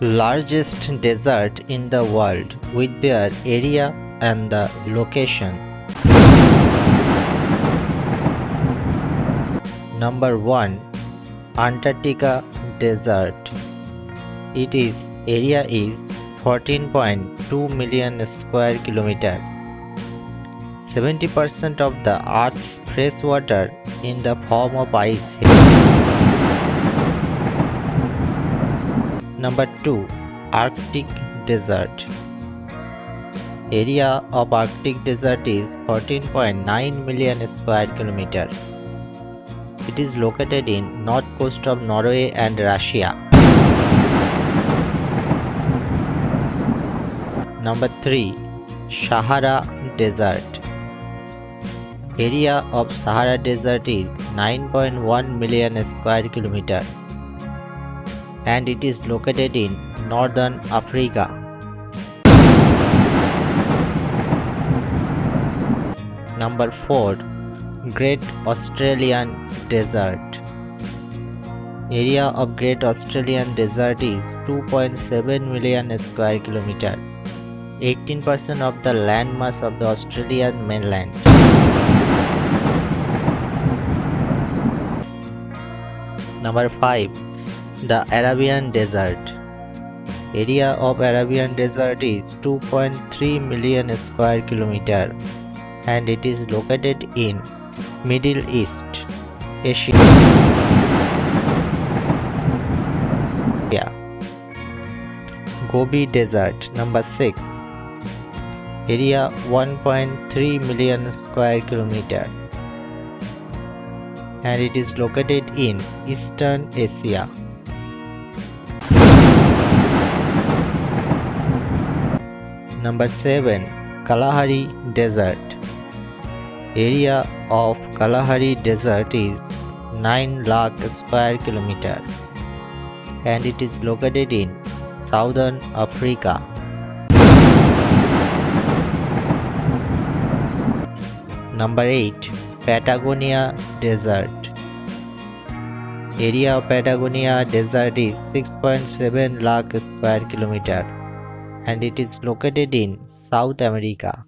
largest desert in the world with their area and the location. Number 1 Antarctica Desert It is area is 14.2 million square kilometer. 70% of the earth's fresh water in the form of ice Number 2 Arctic Desert Area of Arctic Desert is 14.9 million square kilometer. It is located in north coast of Norway and Russia. Number 3 Sahara Desert Area of Sahara Desert is 9.1 million square kilometer and it is located in northern Africa. Number 4 Great Australian Desert Area of Great Australian Desert is 2.7 million square kilometer 18% of the landmass of the Australian mainland. Number 5 the Arabian Desert Area of Arabian Desert is 2.3 million square kilometer and it is located in Middle East, Asia. Gobi Desert number 6 Area 1.3 million square kilometer and it is located in Eastern Asia. Number 7 Kalahari Desert. Area of Kalahari Desert is 9 lakh square kilometer and it is located in southern Africa. Number 8 Patagonia Desert. Area of Patagonia Desert is 6.7 lakh square kilometer and it is located in South America.